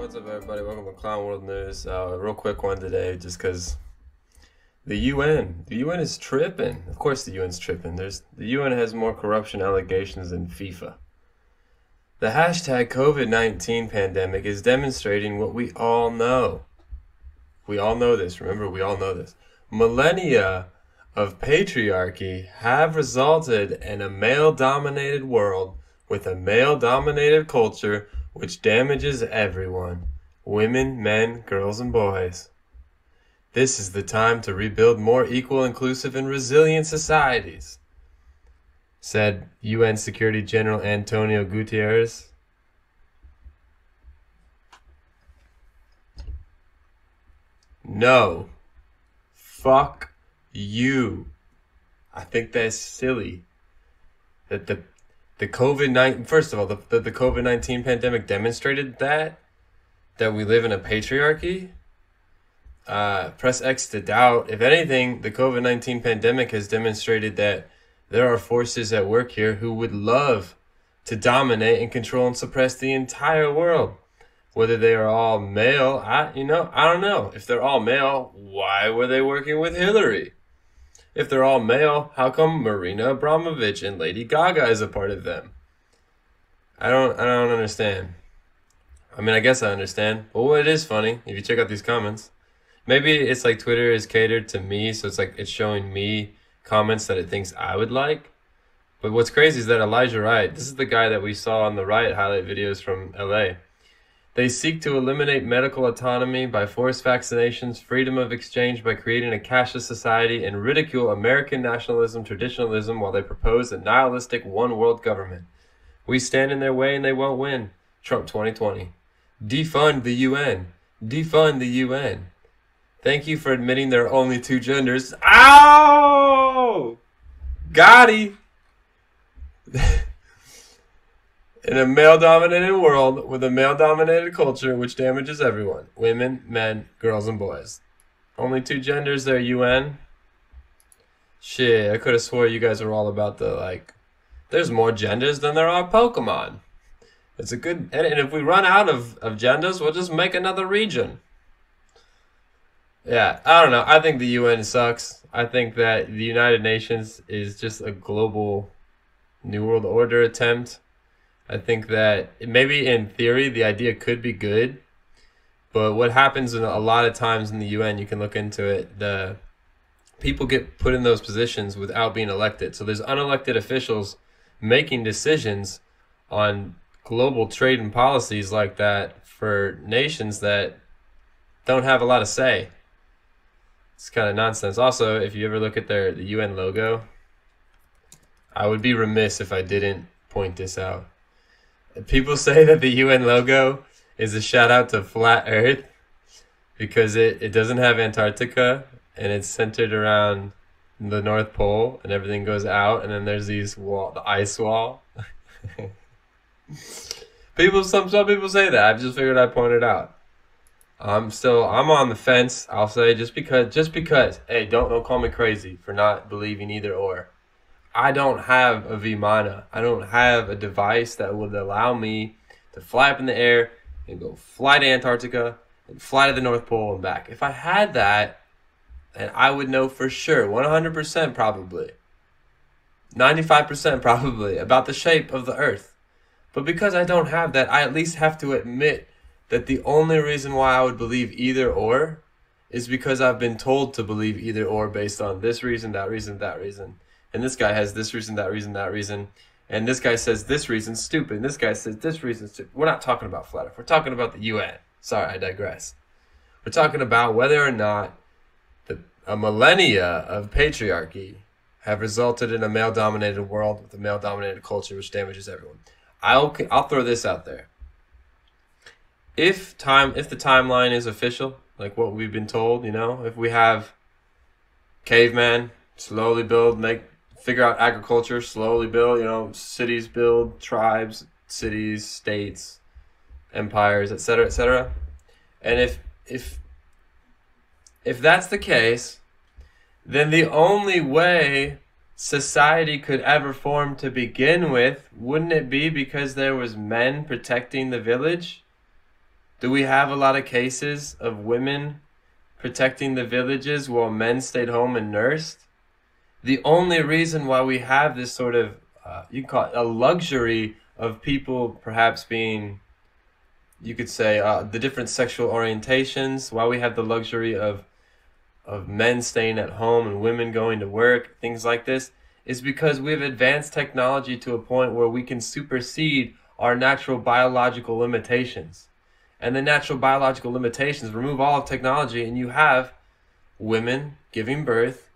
What's up, everybody? Welcome to Clown World News. Uh, real quick one today, just because the UN, the UN is tripping. Of course, the UN's tripping. There's the UN has more corruption allegations than FIFA. The hashtag COVID nineteen pandemic is demonstrating what we all know. We all know this. Remember, we all know this. Millennia of patriarchy have resulted in a male-dominated world with a male-dominated culture which damages everyone women, men, girls, and boys. This is the time to rebuild more equal, inclusive, and resilient societies, said UN Security General Antonio Guterres. No. Fuck you. I think that's silly. That the the COVID nineteen first of all, the, the, the COVID nineteen pandemic demonstrated that that we live in a patriarchy. Uh, press X to doubt. If anything, the COVID nineteen pandemic has demonstrated that there are forces at work here who would love to dominate and control and suppress the entire world. Whether they are all male, I you know I don't know. If they're all male, why were they working with Hillary? If they're all male, how come Marina Abramovich and Lady Gaga is a part of them? I don't I don't understand. I mean, I guess I understand. Well, it is funny if you check out these comments. Maybe it's like Twitter is catered to me, so it's like it's showing me comments that it thinks I would like. But what's crazy is that Elijah Wright, this is the guy that we saw on the Riot highlight videos from LA. They seek to eliminate medical autonomy by forced vaccinations, freedom of exchange by creating a cashless society, and ridicule American nationalism, traditionalism, while they propose a nihilistic one world government. We stand in their way and they won't win. Trump 2020. Defund the UN. Defund the UN. Thank you for admitting there are only two genders. Ow! Gotti! In a male dominated world with a male dominated culture which damages everyone women, men, girls, and boys. Only two genders there, UN. Shit, I could have swore you guys were all about the like. There's more genders than there are Pokemon. It's a good. And, if we run out of, of genders, we'll just make another region. Yeah, I don't know. I think the UN sucks. I think that the United Nations is just a global New World Order attempt I think that maybe in theory the idea could be good, but what happens in a lot of times in the UN, you can look into it. The people get put in those positions without being elected. So there's unelected officials making decisions on global trade and policies like that for nations that don't have a lot of say. It's kind of nonsense. Also, if you ever look at their the UN logo, I would be remiss if I didn't point this out. People say that the UN logo is a shout out to flat Earth because it, it doesn't have Antarctica and it's centered around the North Pole and everything goes out and then there's these wall the ice wall. people some some people say that. I've just figured I'd point it out. I'm still I'm on the fence, I'll say just because just because hey don't don't call me crazy for not believing either or. I don't have a Vimana. I don't have a device that would allow me to fly up in the air and go fly to Antarctica and fly to the North Pole and back. If I had that, then I would know for sure, 100% probably, 95% probably, about the shape of the Earth. But because I don't have that, I at least have to admit that the only reason why I would believe either or is because I've been told to believe either or based on this reason, that reason, that reason and this guy has this reason, that reason, that reason, and this guy says this reason stupid, and this guy says this reason stupid. We're not talking about flat Earth. We're talking about the UN. Sorry, I digress. We're talking about whether or not the a millennia of patriarchy have resulted in a male-dominated world with a male-dominated culture, which damages everyone. I'll I'll throw this out there. If time if the timeline is official, like what we've been told, you know, if we have caveman slowly build, make figure out agriculture, slowly build, you know, cities build, tribes, cities, states, empires, etc., etc. And if if if that's the case, then the only way society could ever form to begin with, wouldn't it be because there was men protecting the village? Do we have a lot of cases of women protecting the villages while men stayed home and nursed? The only reason why we have this sort of, uh, you call it a luxury of people perhaps being, you could say, uh, the different sexual orientations, why we have the luxury of, of men staying at home and women going to work, things like this, is because we've advanced technology to a point where we can supersede our natural biological limitations. And the natural biological limitations remove all of technology, and you have women giving birth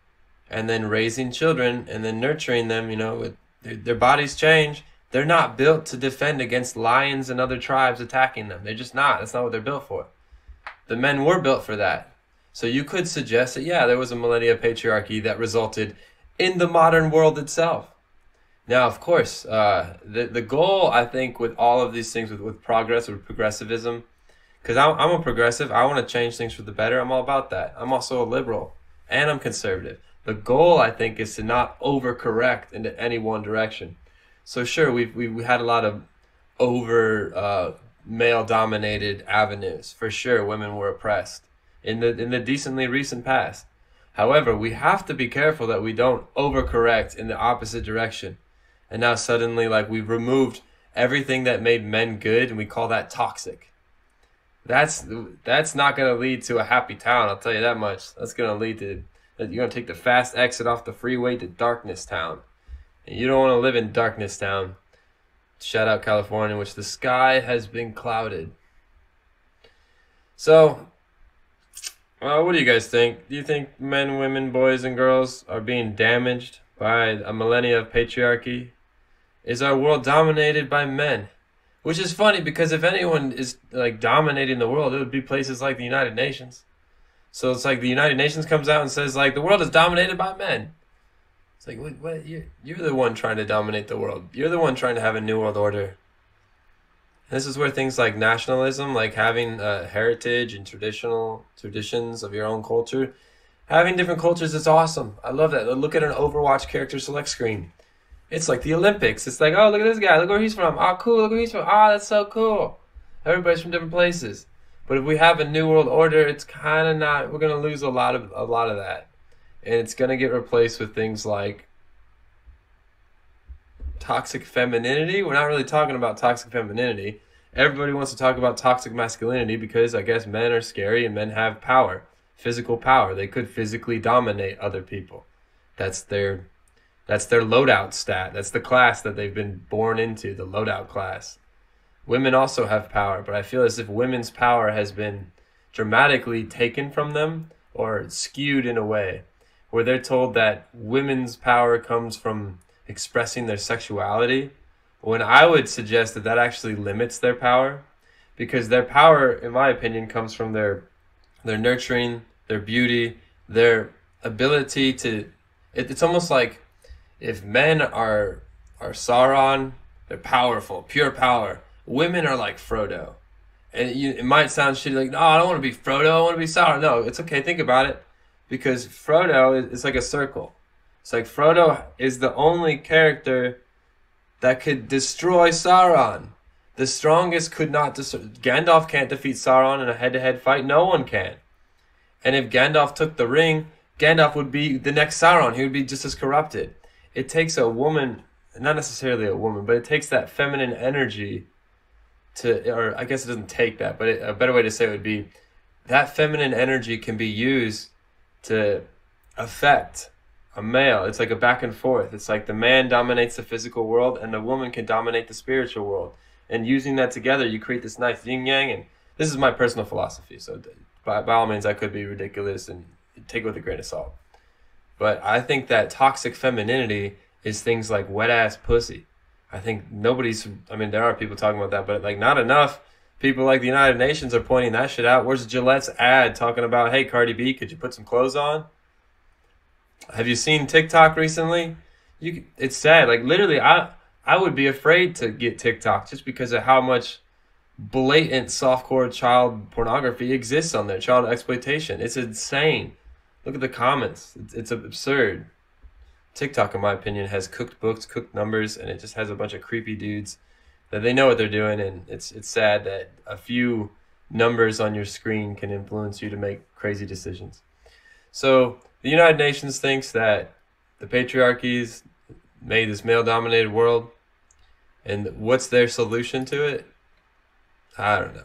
and then raising children and then nurturing them, you know, with their, their bodies change. They're not built to defend against lions and other tribes attacking them. They're just not. That's not what they're built for. The men were built for that. So you could suggest that, yeah, there was a millennia patriarchy that resulted in the modern world itself. Now, of course, uh, the the goal I think with all of these things, with with progress, with progressivism, because I'm a progressive, I want to change things for the better. I'm all about that. I'm also a liberal, and I'm conservative. The goal I think is to not overcorrect into any one direction. So sure, we've we, had a lot of over uh, male dominated avenues for sure. Women were oppressed in the in the decently recent past. However, we have to be careful that we don't overcorrect in the opposite direction and now suddenly like we've removed everything that made men good and we call that toxic that's that's not going to lead to a happy town i'll tell you that much that's going to lead to you're going to take the fast exit off the freeway to darkness town and you don't want to live in darkness town shout out california which the sky has been clouded so what do you guys think? Do you think men, women, boys, and girls are being damaged by a millennia of patriarchy? is our world dominated by men. Which is funny because if anyone is like dominating the world, it would be places like the United Nations. So it's like the United Nations comes out and says like the world is dominated by men. It's like what, what you're, you're the one trying to dominate the world. You're the one trying to have a new world order. This is where things like nationalism, like having a heritage and traditional traditions of your own culture, having different cultures is awesome. I love that. Look at an Overwatch character select screen. It's like the Olympics. It's like, oh, look at this guy. Look where he's from. Oh, cool. Look where he's from. Oh, that's so cool. Everybody's from different places. But if we have a new world order, it's kind of not. We're gonna lose a lot of a lot of that, and it's gonna get replaced with things like toxic femininity. We're not really talking about toxic femininity. Everybody wants to talk about toxic masculinity because I guess men are scary and men have power, physical power. They could physically dominate other people. That's their that's their loadout stat. That's the class that they've been born into, the loadout class. Women also have power, but I feel as if women's power has been dramatically taken from them or skewed in a way where they're told that women's power comes from expressing their sexuality when I would suggest that that actually limits their power because their power in my opinion comes from their their nurturing, their beauty, their ability to it, it's almost like if men are are Sauron, they're powerful, pure power. Women are like Frodo. And you, it might sound shitty, like, no, I don't want to be Frodo, I want to be Sauron. No, it's okay, think about it. Because Frodo is, like a circle. It's like Frodo is the only character that could destroy Sauron. The strongest could not destroy. Gandalf can't defeat Sauron in a head to head fight. No one can. And if Gandalf took the ring, Gandalf would be the next Sauron. He would be just as corrupted it takes a woman, not necessarily a woman, but it takes that feminine energy to, or I guess it doesn't take that, but it, a better way to say it would be that feminine energy can be used to affect a male. It's like a back and forth. It's like the man dominates the physical world and the woman can dominate the spiritual world. And using that together, you create this nice yin yang. And this is my personal philosophy. So by, by all means, I could be ridiculous and take it with a grain of salt. But I think that toxic femininity is things like wet ass pussy. I think nobody's, I mean, there are people talking about that, but like not enough people like the United Nations are pointing that shit out. Where's Gillette's ad talking about, hey, Cardi B, could you put some clothes on? Have you seen TikTok recently? You, it's sad. Like literally, I, I would be afraid to get TikTok just because of how much blatant softcore child pornography exists on there, child exploitation. It's insane. Look at the comments. It's, it's absurd. TikTok, in my opinion, has cooked books, cooked numbers, and it just has a bunch of creepy dudes that they know what they're doing. And it's it's sad that a few numbers on your screen can influence you to make crazy decisions. So the United Nations thinks that the patriarchies made this male dominated world. And what's their solution to it? I don't know.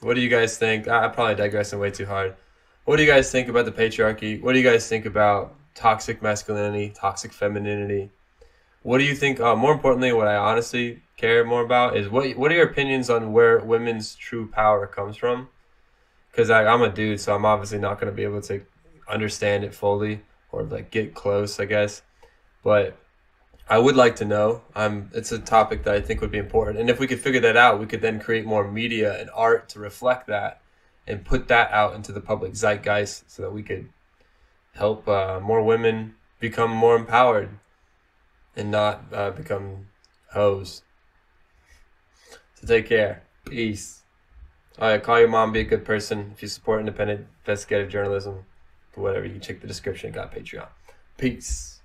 What do you guys think? I'm probably digressing way too hard. What do you guys think about the patriarchy? What do you guys think about toxic masculinity, toxic femininity? What do you think? Uh, more importantly, what I honestly care more about is what what are your opinions on where women's true power comes from? Because I'm a dude, so I'm obviously not going to be able to understand it fully or like get close, I guess. But I would like to know. Um, it's a topic that I think would be important, and if we could figure that out, we could then create more media and art to reflect that, and put that out into the public zeitgeist, so that we could help uh, more women become more empowered, and not uh, become hoes. So take care. Peace. All right, call your mom. Be a good person. If you support independent investigative journalism, whatever, you check the description. Got Patreon. Peace.